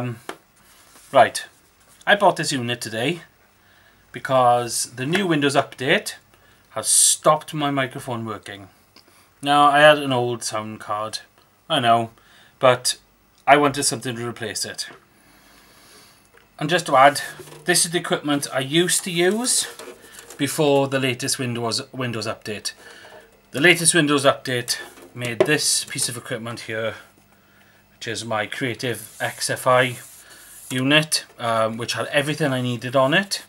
Um, right, I bought this unit today because the new Windows Update has stopped my microphone working. Now, I had an old sound card, I know, but I wanted something to replace it. And just to add, this is the equipment I used to use before the latest Windows Windows update. The latest Windows update made this piece of equipment here, which is my Creative X-Fi unit, um, which had everything I needed on it,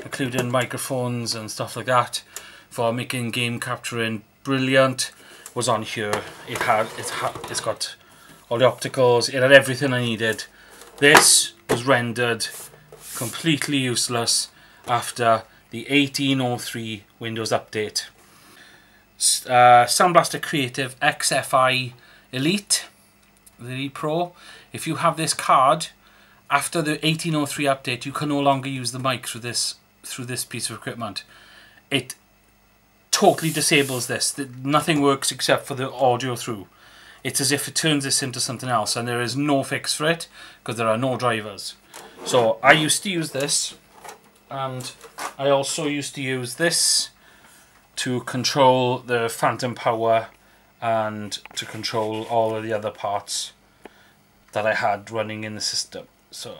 including microphones and stuff like that for making game capturing brilliant. Was on here. It had it's ha it's got all the opticals. It had everything I needed. This was rendered completely useless after the 1803 Windows Update. Uh, Sound Blaster Creative X-Fi Elite, the Pro. If you have this card, after the 1803 update, you can no longer use the mic through this through this piece of equipment. It totally disables this. Nothing works except for the audio through it's as if it turns this into something else and there is no fix for it because there are no drivers. So I used to use this and I also used to use this to control the phantom power and to control all of the other parts that I had running in the system. So.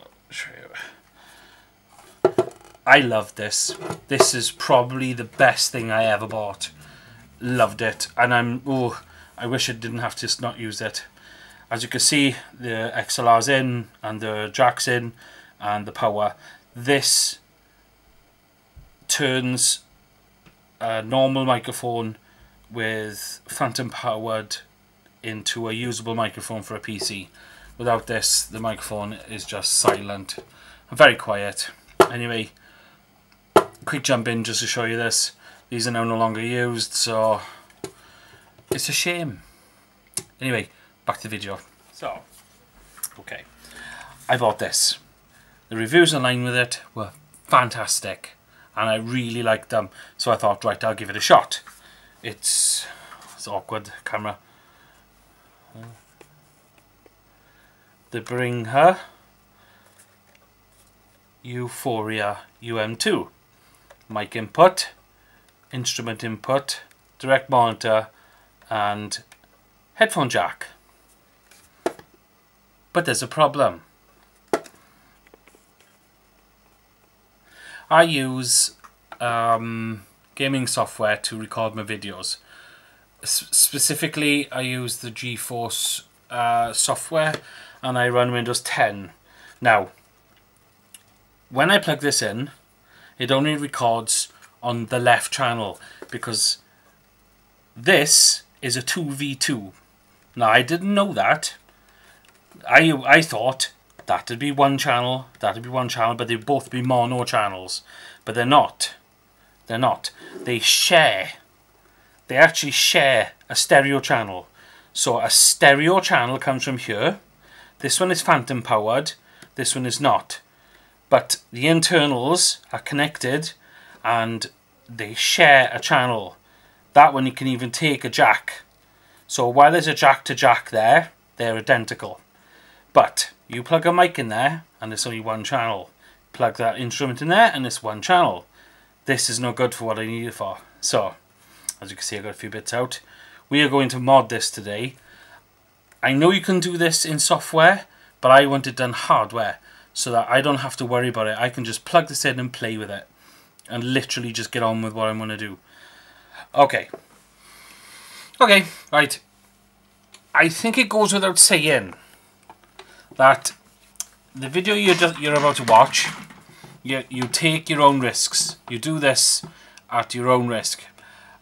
I love this. This is probably the best thing I ever bought. Loved it. And I'm oh I wish I didn't have to not use it. As you can see, the XLR's in and the jack's in and the power. This turns a normal microphone with phantom powered into a usable microphone for a PC. Without this, the microphone is just silent and very quiet. Anyway, quick jump in just to show you this. These are now no longer used, so it's a shame. Anyway, back to the video. So, okay. I bought this. The reviews online with it were fantastic. And I really liked them. So I thought, right, I'll give it a shot. It's, it's awkward, camera. The Behringer U-Phoria UM2. Mic input, instrument input, direct monitor, and headphone jack. But there's a problem. I use um, gaming software to record my videos. S specifically, I use the GeForce uh, software and I run Windows 10. Now, when I plug this in, it only records on the left channel because this is a 2v2. Now, I didn't know that. I, I thought that'd be one channel, that'd be one channel, but they'd both be mono channels. But they're not. They're not. They share. They actually share a stereo channel. So a stereo channel comes from here. This one is phantom powered. This one is not. But the internals are connected and they share a channel. That one you can even take a jack. So while there's a jack to jack there, they're identical. But you plug a mic in there and it's only one channel. Plug that instrument in there and it's one channel. This is no good for what I need it for. So, as you can see I got a few bits out. We are going to mod this today. I know you can do this in software, but I want it done hardware so that I don't have to worry about it. I can just plug this in and play with it and literally just get on with what I'm going to do. Okay. Okay, right. I think it goes without saying that the video you're just you're about to watch, you you take your own risks. You do this at your own risk.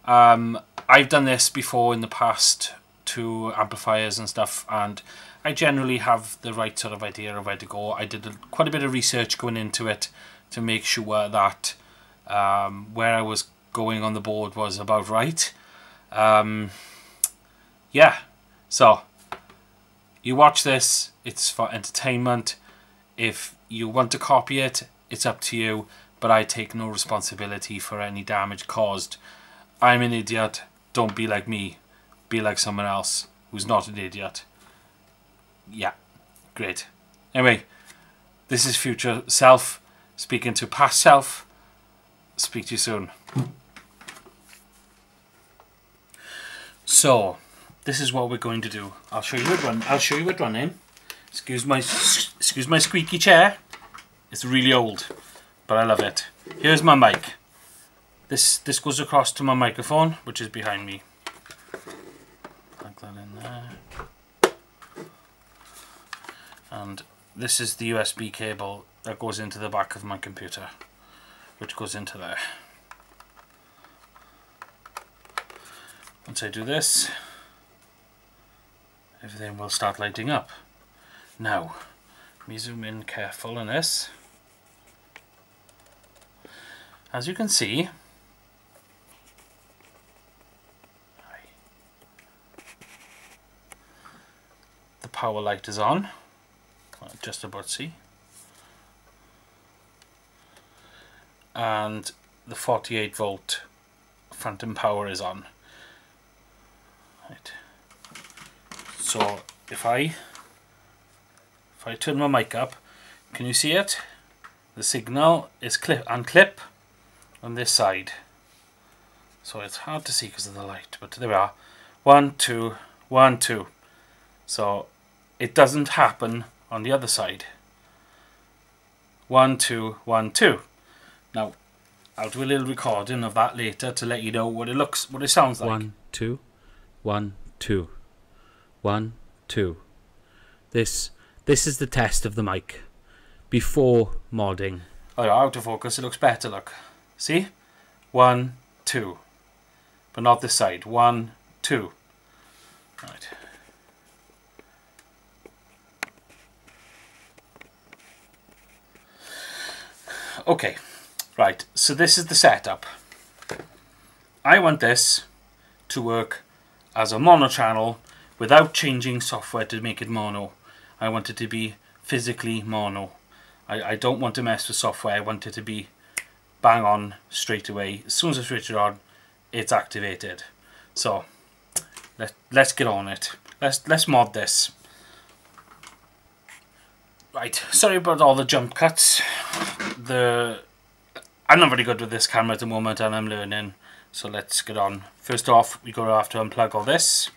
Um, I've done this before in the past to amplifiers and stuff, and I generally have the right sort of idea of where to go. I did a, quite a bit of research going into it to make sure that um, where I was going on the board was about right. Um, yeah, so you watch this, it's for entertainment. If you want to copy it, it's up to you, but I take no responsibility for any damage caused. I'm an idiot, don't be like me, be like someone else who's not an idiot. Yeah, great. Anyway, This is future self speaking to past self. Speak to you soon. So, this is what we're going to do. I'll show you it run. I'll show you it running. Excuse my excuse my squeaky chair. It's really old, but I love it. Here's my mic. This this goes across to my microphone, which is behind me. Plug that in there. And this is the USB cable that goes into the back of my computer, which goes into there. Once I do this, everything will start lighting up. Now, let me zoom in careful on this. As you can see, the power light is on, just about see. And the 48 volt phantom power is on. Right. So if I if I turn my mic up, can you see it? The signal is clip and clip on this side. So it's hard to see because of the light, but there we are. One, two, one, two. So it doesn't happen on the other side. One, two, one, two. Now, I'll do a little recording of that later to let you know what it looks, what it sounds like. One, two. One, two. One, two. This this is the test of the mic before modding. Oh, out of focus. It looks better. Look, see, one, two, but not this side. One, two. Right. Okay, right. So this is the setup. I want this to work as a mono channel without changing software to make it mono. I want it to be physically mono. I, I don't want to mess with software. I want it to be bang on straight away. As soon as I switch it on, it's activated. So let let's get on it. Let's let's mod this. Right, sorry about all the jump cuts. The I'm not very good with this camera at the moment and I'm learning. So let's get on. First off, we go to have to unplug all this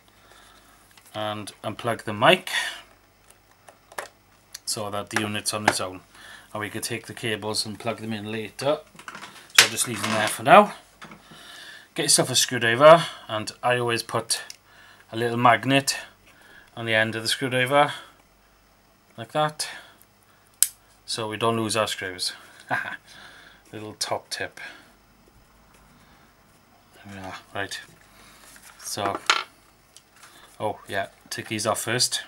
and unplug the mic so that the unit's on its own. And we could take the cables and plug them in later. So I'll just leave them there for now. Get yourself a screwdriver and I always put a little magnet on the end of the screwdriver like that so we don't lose our screws. little top tip. Yeah, right. So, oh yeah, take these off first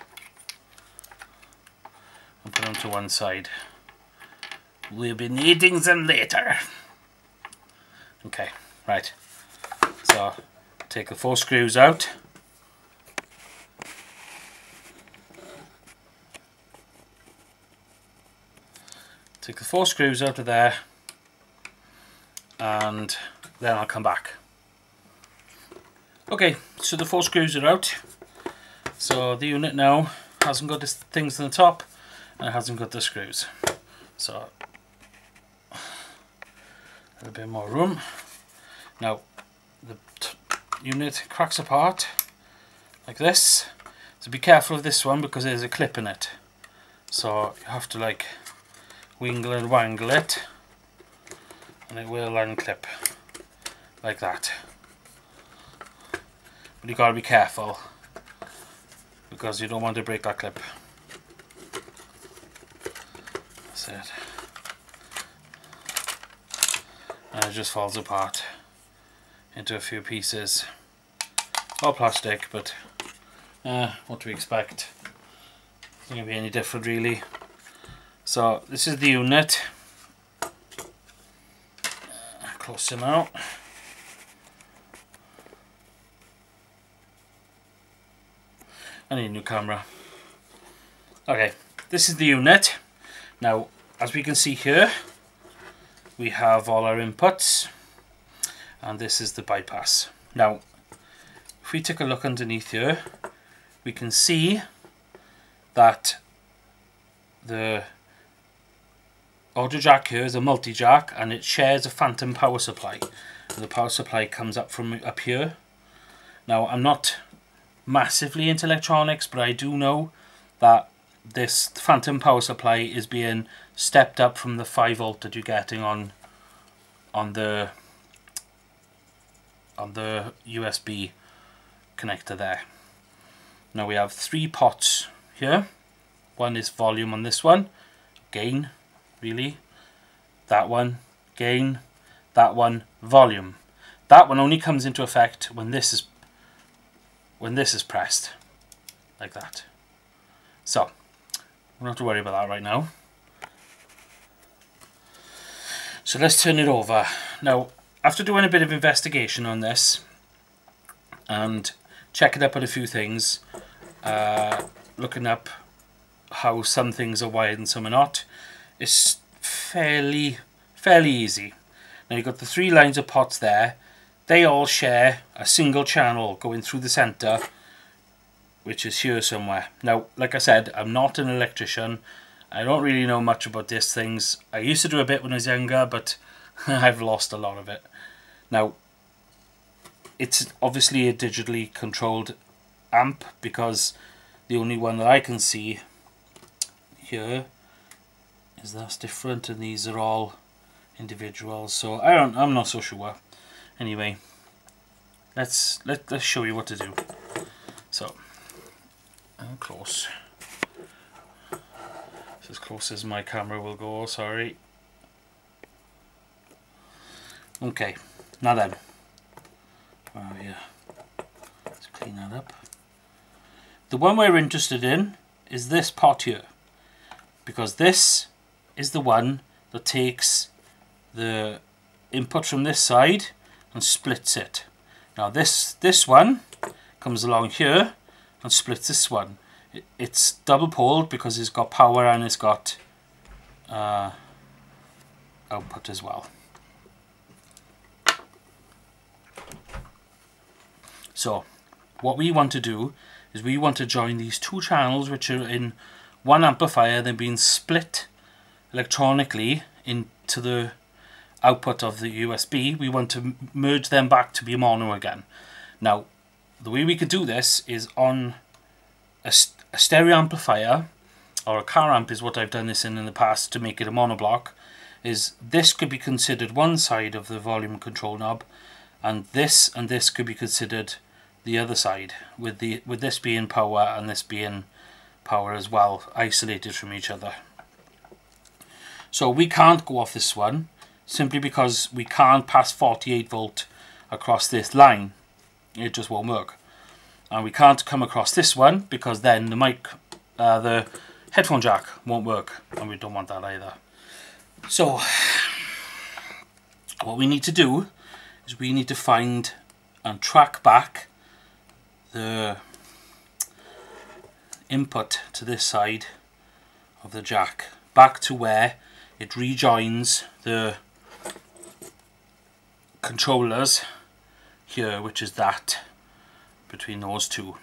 and put them to one side. We'll be needing them later. Okay, right. So, take the four screws out. Take the four screws out of there and then I'll come back. Okay, so the four screws are out. So the unit now hasn't got the things on the top and it hasn't got the screws. So little bit more room. Now the unit cracks apart like this. So be careful of this one because there's a clip in it. So you have to like wingle and wangle it and it will unclip like that. But you gotta be careful because you don't want to break that clip. That's it. And it just falls apart into a few pieces. All plastic, but uh, what do we expect? It's not going to be any different really. So this is the unit. Uh, close him out. I need a new camera. Okay, this is the unit. Now, as we can see here, we have all our inputs, and this is the bypass. Now, if we take a look underneath here, we can see that the audio jack here is a multi-jack and it shares a phantom power supply. The power supply comes up from up here. Now I'm not massively into electronics but I do know that this phantom power supply is being stepped up from the 5 volt that you're getting on on the on the USB connector there. Now we have three pots here. One is volume on this one, gain, really. That one, gain. That one, volume. That one only comes into effect when this is when this is pressed, like that. So, we don't have to worry about that right now. So let's turn it over. Now, after doing a bit of investigation on this and checking up on a few things, uh, looking up how some things are wired and some are not, it's fairly, fairly easy. Now you've got the three lines of pots there. They all share a single channel going through the centre, which is here somewhere. Now, like I said, I'm not an electrician. I don't really know much about these things. I used to do a bit when I was younger, but I've lost a lot of it. Now, it's obviously a digitally controlled amp because the only one that I can see here is that's different and these are all individuals so I don't I'm not so sure anyway let's let, let's show you what to do so Oh, close. As close as my camera will go sorry. Okay now then. Oh yeah. Let's clean that up. The one we're interested in is this pot here because this is the one that takes the input from this side and splits it. Now this this one comes along here and splits this one. it's double poled because it's got power and it's got uh, output as well. So what we want to do is we want to join these two channels which are in one amplifier then being split electronically into the output of the USB we want to merge them back to be mono again now the way we could do this is on a, a stereo amplifier or a car amp is what I've done this in in the past to make it a monoblock is this could be considered one side of the volume control knob and this and this could be considered the other side with the with this being power and this being power as well isolated from each other. So we can't go off this one simply because we can't pass 48 volt across this line it just won't work. And we can't come across this one because then the mic uh, the headphone jack won't work and we don't want that either. So what we need to do is we need to find and track back the input to this side of the jack back to where it rejoins the controllers here which is that between those two.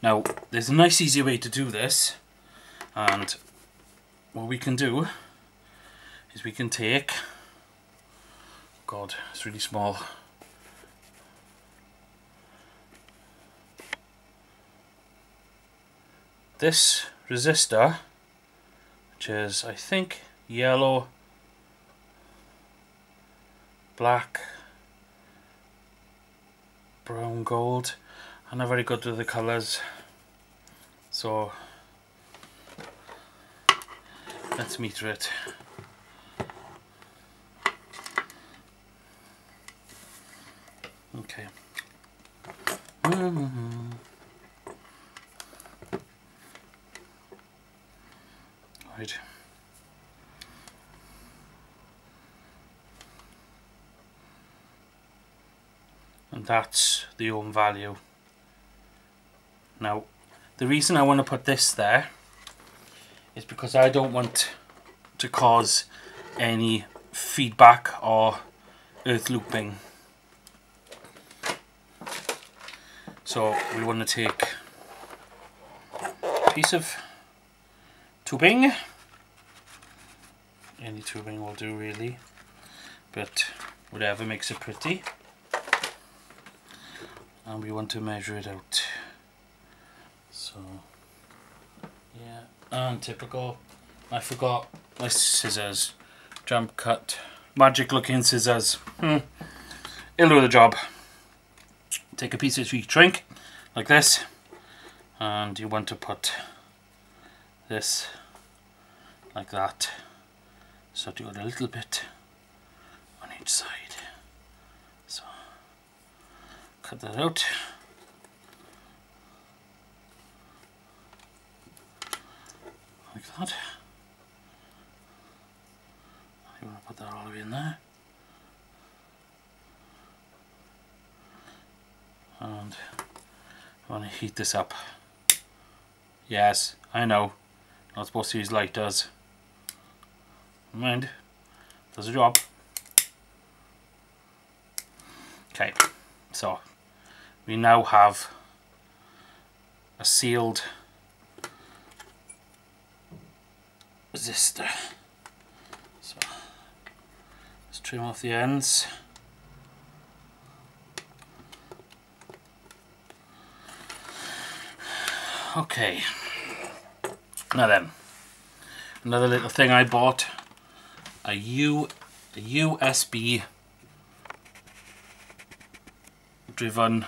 Now there's a nice easy way to do this and what we can do is we can take god it's really small. This resistor, which is I think yellow, black, brown, gold. I'm not very good with the colours, so let's meter it. Okay. Mm -hmm. Right. And that's the ohm value. Now, the reason I want to put this there is because I don't want to cause any feedback or earth looping. So we want to take a piece of tubing Any tubing will do really, but whatever makes it pretty. And we want to measure it out. So, yeah, and typical. I forgot my scissors. Jump cut. Magic looking scissors. Hmm. It'll do the job. Take a piece of heat shrink, like this, and you want to put this like that so got a little bit on each side so cut that out. Like that. Want to put that all the way in there? And I want to heat this up. Yes I know. Not supposed to use lighters. Mind, does the job. Okay, so we now have a sealed resistor. So let's trim off the ends. Okay. Now then, another little thing I bought, a, U, a USB driven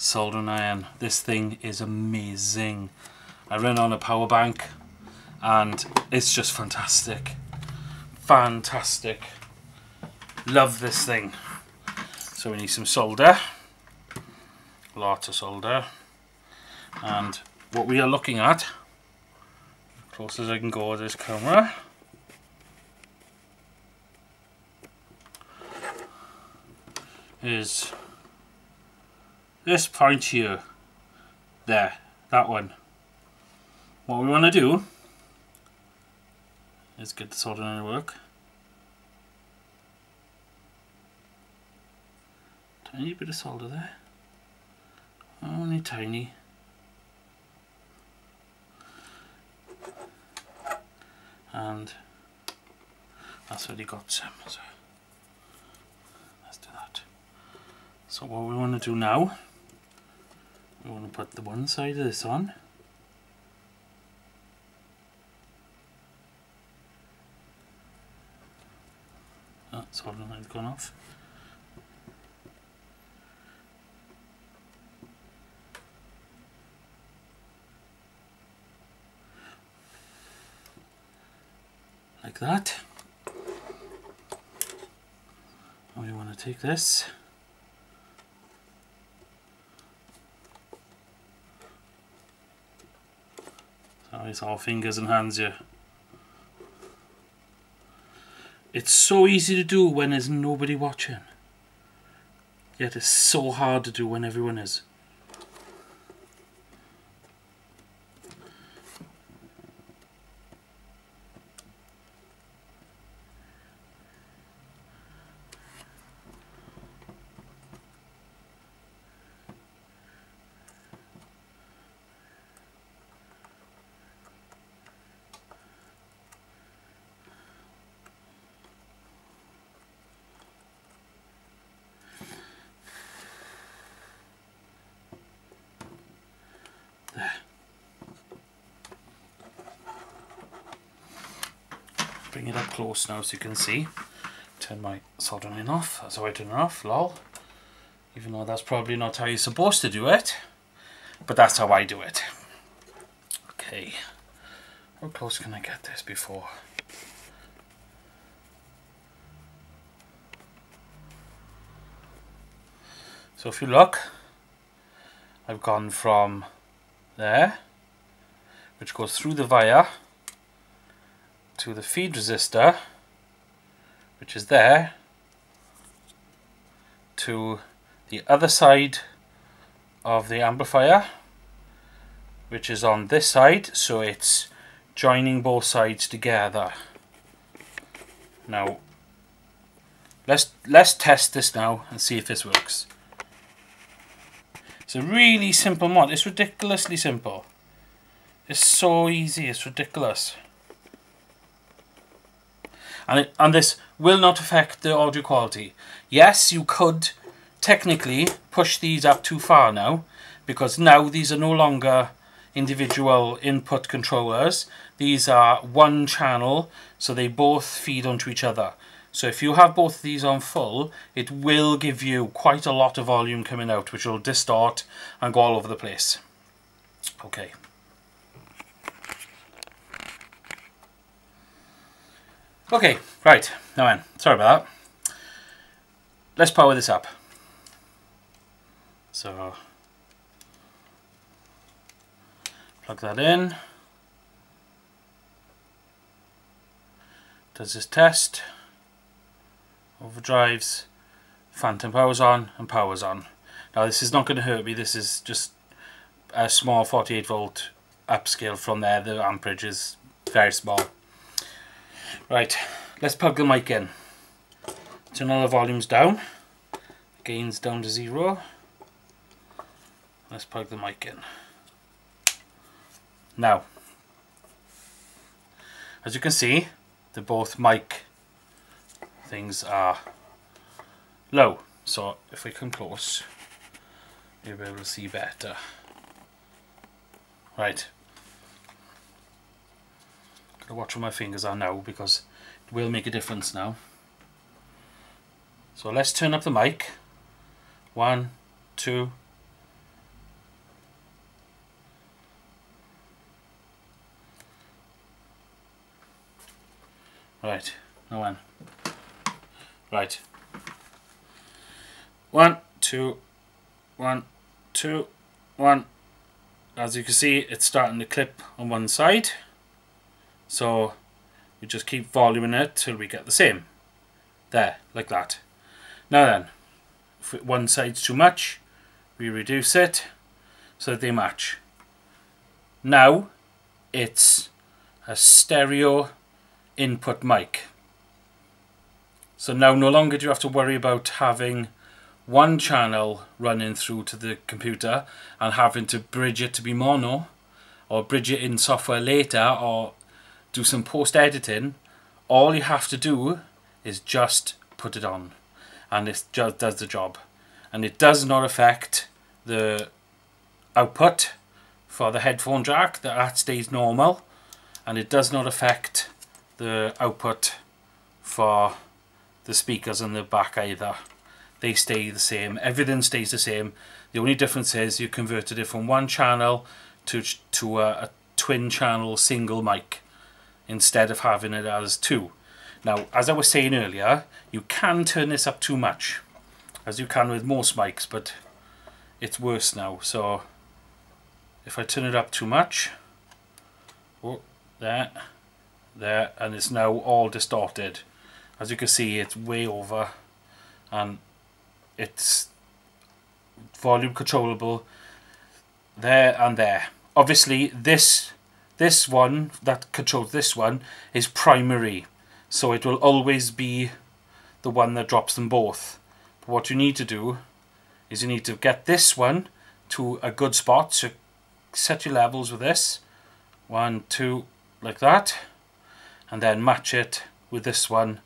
soldering iron. This thing is amazing. I run on a power bank and it's just fantastic. Fantastic. Love this thing. So we need some solder, lots of solder, and what we are looking at close as I can go with this camera. Is this point here, there, that one. What we want to do is get the soldering to work. Tiny bit of solder there. Only tiny. and that's already got some so let's do that so what we want to do now we want to put the one side of this on? Oh, soldering line's gone off. Like that. And we want to take this it's all fingers and hands here. It's so easy to do when there's nobody watching. Yet it's so hard to do when everyone is. It up close now so you can see. Turn my soldering off, that's how I turn it off, lol. Even though that's probably not how you're supposed to do it, but that's how I do it. Okay, how close can I get this before? So if you look, I've gone from there, which goes through the wire to the feed resistor, which is there, to the other side of the amplifier, which is on this side, so it's joining both sides together. Now, let's let's test this now and see if this works. It's a really simple mod. It's ridiculously simple. It's so easy. It's ridiculous. And, it, and this will not affect the audio quality. Yes, you could technically push these up too far now because now these are no longer individual input controllers. These are one channel, so they both feed onto each other. So if you have both of these on full, it will give you quite a lot of volume coming out, which will distort and go all over the place. Okay. Okay, right, now then, sorry about that. Let's power this up. So, plug that in. Does this test. Overdrives, phantom powers on and powers on. Now this is not going to hurt me, this is just a small 48 volt upscale from there, the amperage is very small. Right, let's plug the mic in. Turn all the volumes down, gains down to zero. Let's plug the mic in. Now, as you can see, the both mic things are low. So if we come close, you'll be able to see better. Right. Gotta watch where my fingers are now because it will make a difference now. So let's turn up the mic. One, two, Right, now one. Right. One, two, one, two, one. As you can see, it's starting to clip on one side. So we just keep voluming it till we get the same. There, like that. Now then, if one side's too much, we reduce it so that they match. Now it's a stereo input mic. So now no longer do you have to worry about having one channel running through to the computer and having to bridge it to be mono or bridge it in software later or do some post editing. All you have to do is just put it on and it just does the job. And it does not affect the output for the headphone jack, that stays normal and it does not affect the output for the speakers in the back either. They stay the same. Everything stays the same. The only difference is you converted it from one channel to, to a, a twin channel single mic instead of having it as two. Now, as I was saying earlier, you can turn this up too much, as you can with most mics, but it's worse now. So, if I turn it up too much, oh, there, there and it's now all distorted as you can see it's way over and it's volume controllable there and there obviously this this one that controls this one is primary. So it will always be the one that drops them both. But what you need to do is you need to get this one to a good spot. So set your levels with this. One two like that. And then match it with this one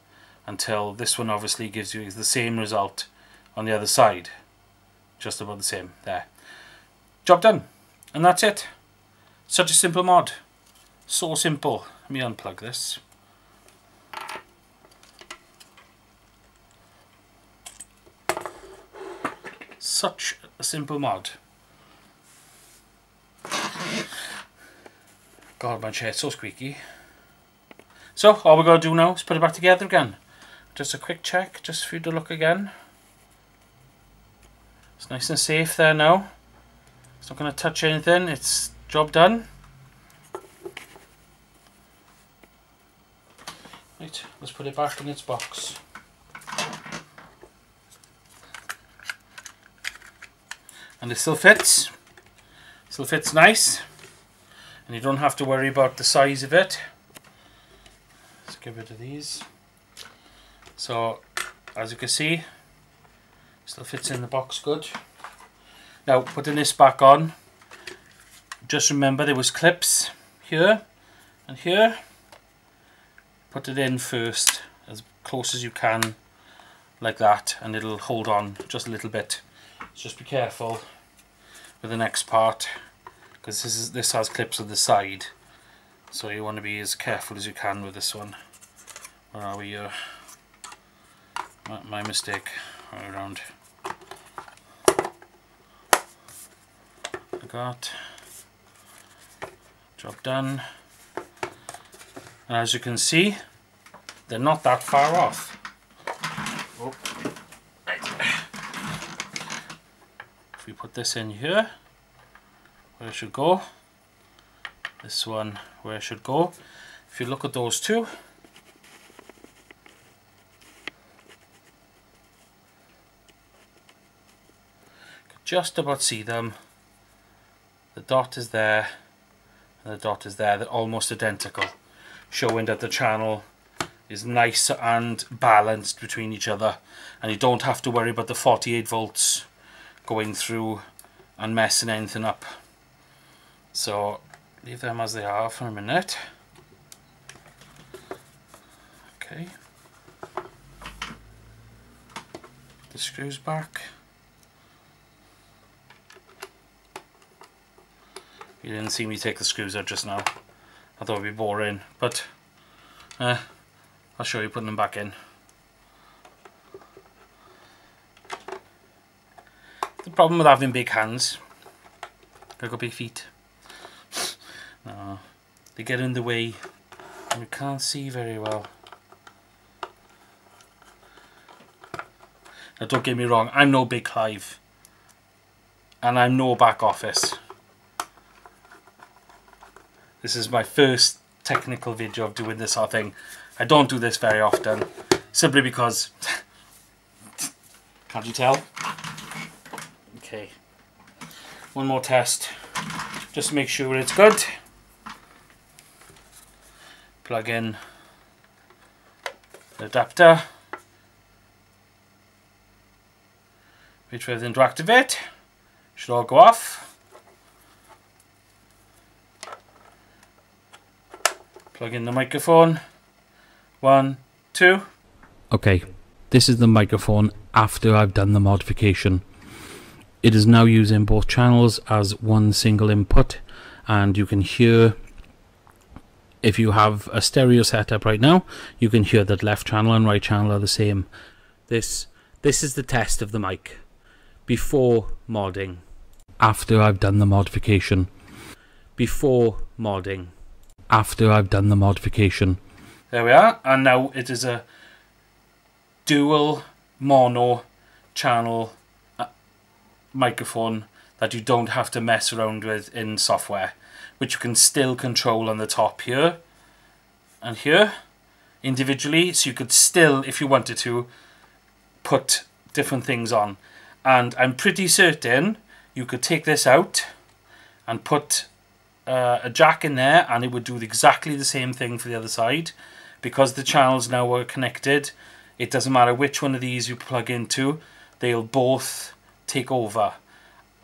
until this one obviously gives you the same result on the other side. Just about the same. There. Job done. And that's it. Such a simple mod so simple let me unplug this such a simple mod God my chair's so squeaky so all we're going to do now is put it back together again. Just a quick check, just for you to look again. It's nice and safe there now. It's not going to touch anything, it's job done. Right, let's put it back in its box. And it still fits. Still fits nice. And you don't have to worry about the size of it Let's get rid of these. So, as you can see, still fits in the box good. Now, putting this back on, just remember there was clips here and here. Put it in first as close as you can like that and it'll hold on just a little bit. Just be careful with the next part because this is this has clips on the side. So you want to be as careful as you can with this one. Where are we here my, my mistake around I got. Job done and as you can see they're not that far off. Oh. if we put this in here where it should go this one where it should go. If you look at those two just about see them. The dot is there and the dot is there. They're almost identical showing that the channel is nice and balanced between each other and you don't have to worry about the 48 volts going through and messing anything up. So leave them as they are for a minute. Okay. The screws back. You didn't see me take the screws out just now. I thought it'd be boring, but uh, I'll show you putting them back in. The problem with having big hands, I've got big feet. No, they get in the way and you can't see very well. Now don't get me wrong, I'm no Big Clive and I'm no back office. This is my first technical video of doing this sort of thing. I don't do this very often, simply because... Can't you tell? Okay. One more test, just make sure it's good. Plug in the adapter. Wait for everything to activate. Should all go off. Plug in the microphone. One, two. Okay, this is the microphone after I've done the modification. It is now using both channels as one single input and you can hear if you have a stereo setup right now you can hear that left channel and right channel are the same. This this is the test of the mic before modding after I've done the modification before modding after I've done the modification. There we are, and now it is a dual mono channel uh, microphone that you don't have to mess around with in software, which you can still control on the top here and here individually, so you could still, if you wanted to, put different things on. And I'm pretty certain you could take this out and put uh, a jack in there and it would do exactly the same thing for the other side. Because the channels now are connected it doesn't matter which one of these you plug into they'll both take over.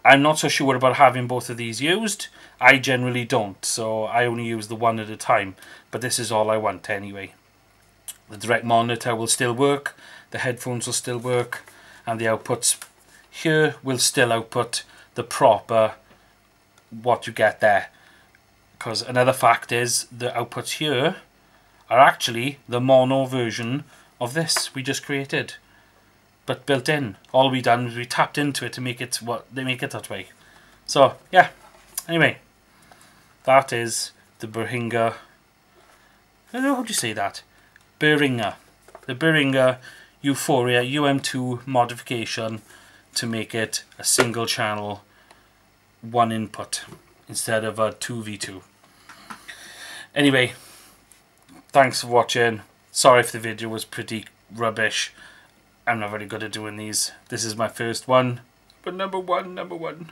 I'm not so sure about having both of these used. I generally don't so I only use the one at a time. But this is all I want anyway. The direct monitor will still work the headphones will still work and the outputs here will still output the proper what you get there because another fact is the outputs here are actually the mono version of this we just created but built in. All we done is we tapped into it to make it what they make it that way. So yeah. Anyway that is the Behringer I don't know how do you say that? Behringer the Behringer U-Phoria UM2 modification to make it a single channel one input instead of a 2v2 Anyway, thanks for watching. Sorry if the video was pretty rubbish. I'm not very good at doing these. This is my first one. But number one, number one.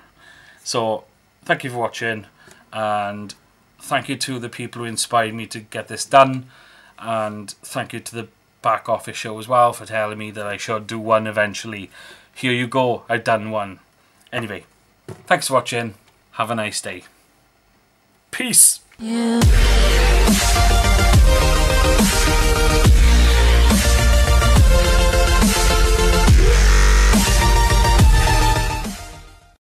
So, thank you for watching. And thank you to the people who inspired me to get this done. And thank you to the back office show as well for telling me that I should do one eventually. Here you go. I've done one. Anyway, thanks for watching. Have a nice day. Peace. Yeah.